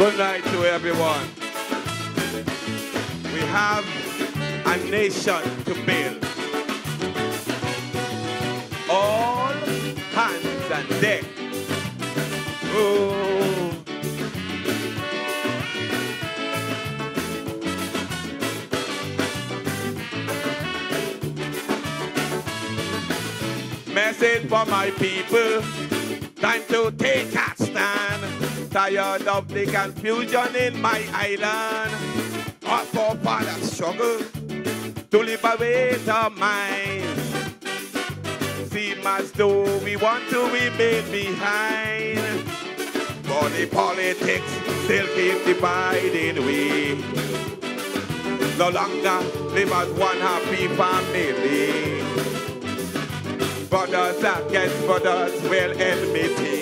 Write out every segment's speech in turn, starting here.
Good night to everyone. We have a nation to build. All hands on deck. Oh. Message for my people. Time to take a stand. Tired of the confusion in my island. Our forefathers struggle to liberate our minds. Seem as though we want to remain behind. But the politics still keep dividing we. No longer live as one happy family. Brothers against brothers will enmity.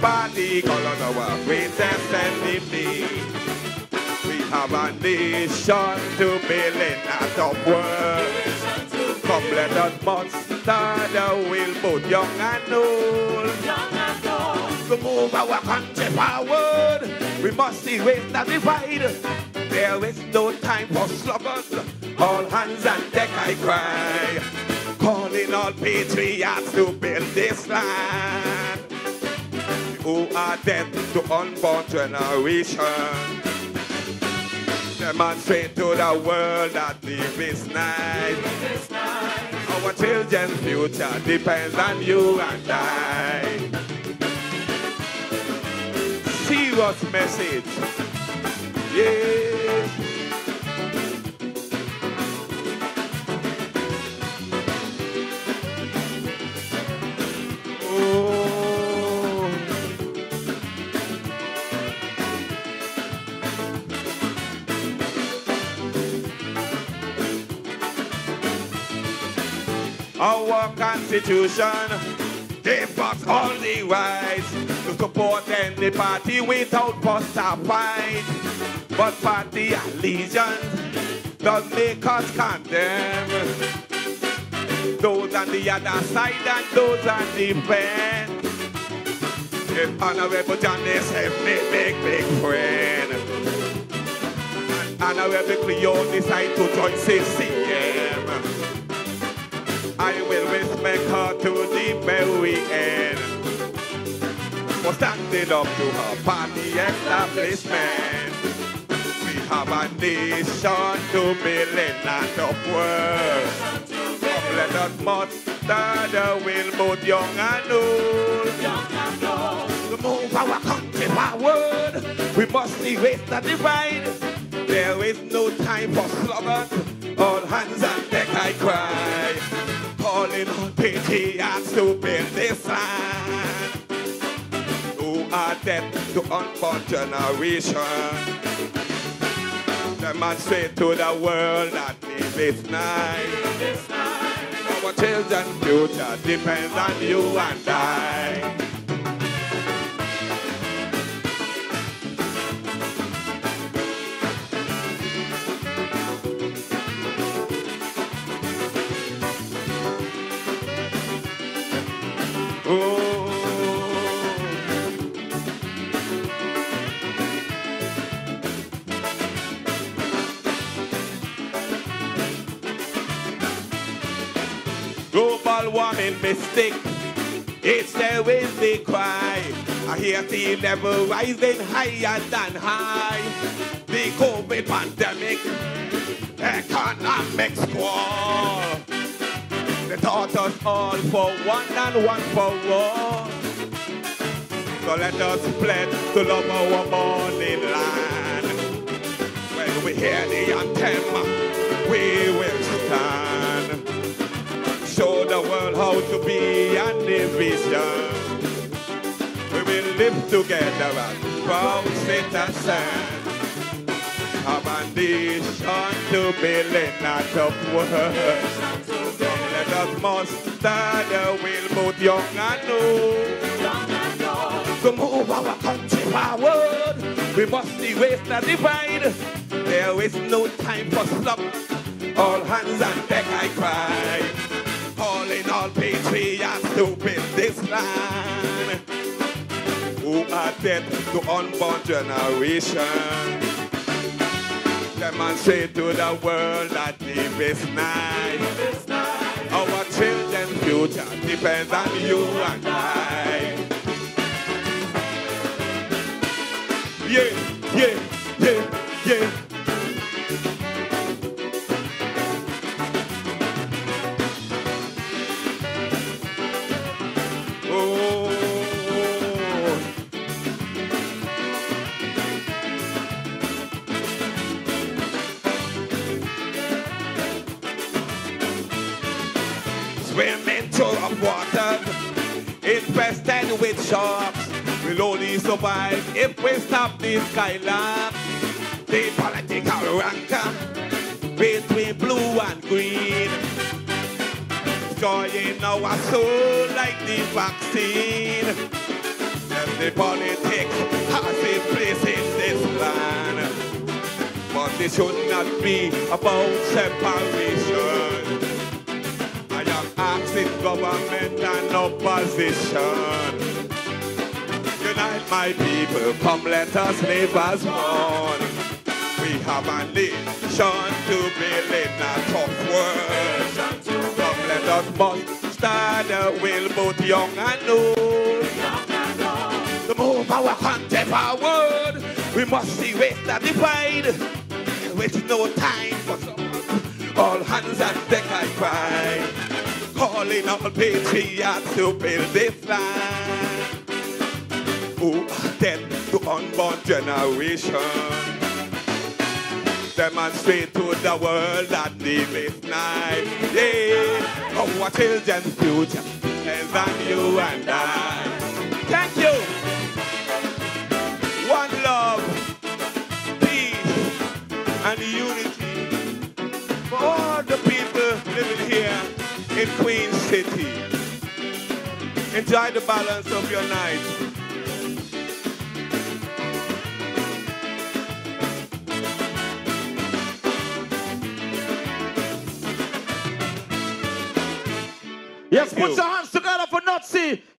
Body color our greatest enemy. We have a nation to build in out of world. Come let us muster the will, both young and old. To move our country forward, we must erase the divide. There is no time for sluggers. All hands on deck, I cry. Calling all patriots to build this land. Who are dead to unborn generation. Demonstrate to the world that live is night. Our children's future depends on you and I. Serious message. Yeah. Our constitution gave us all the rights to support any party without fuss or fight. But party allegiance does make us condemn those on the other side and those on the fence. If Honorable John is a big, big, big friend. And Honorable Cleo decide to join CCM. I will respect her to the very end. For standing up to her party establishment. We have a nation to build and upward. Come let us muster the will, both young and old. To move our country forward, we must erase the divide. There is no time for sluggers. All hands on deck, I cry. Patriots to build this land. Who are dead to unborn generation. Demonstrate to the world that live is night. Our children's future depends on you and I. Global warming mistake. It's the cry. I hear sea level rising higher than high. The COVID pandemic, economic squall. They taught us all for one and one for all. So let us pledge to love our morning land. When we hear the anthem, we will stand. Show the world how to be an vision. We will live together proud citizens. Have a nation to build in not of world. Let us muster the will, both young and old. To move our country forward, we must erase the divide. There is no time for slump. All hands on deck, I cry. Build this land. Who are dead to unborn generation. Demonstrate to the world that live is nice. Our children's future depends on you and I. Yeah, yeah, yeah, yeah. Swimming through the water, infested with sharks. We'll only survive if we stop this skylab. The political rancor between blue and green. In our soul like the vaccine. And the politics has a place in this land. But it should not be about separation. Am government and opposition. Unite my people, come let us live as one. We have a nation to build in a tough world. Come let us start the will both young and old. To move our country forward, we must erase the divide. With no time for some, all hands on deck I cry. Calling all patriots to build this land. Who are dead to unborn generation. Demonstrate to the world that live is nice. Yeah, oh, our children's future depends on you and I. Thank you. Enjoy the balance of your night. Yes, put your hands together for Nutsy.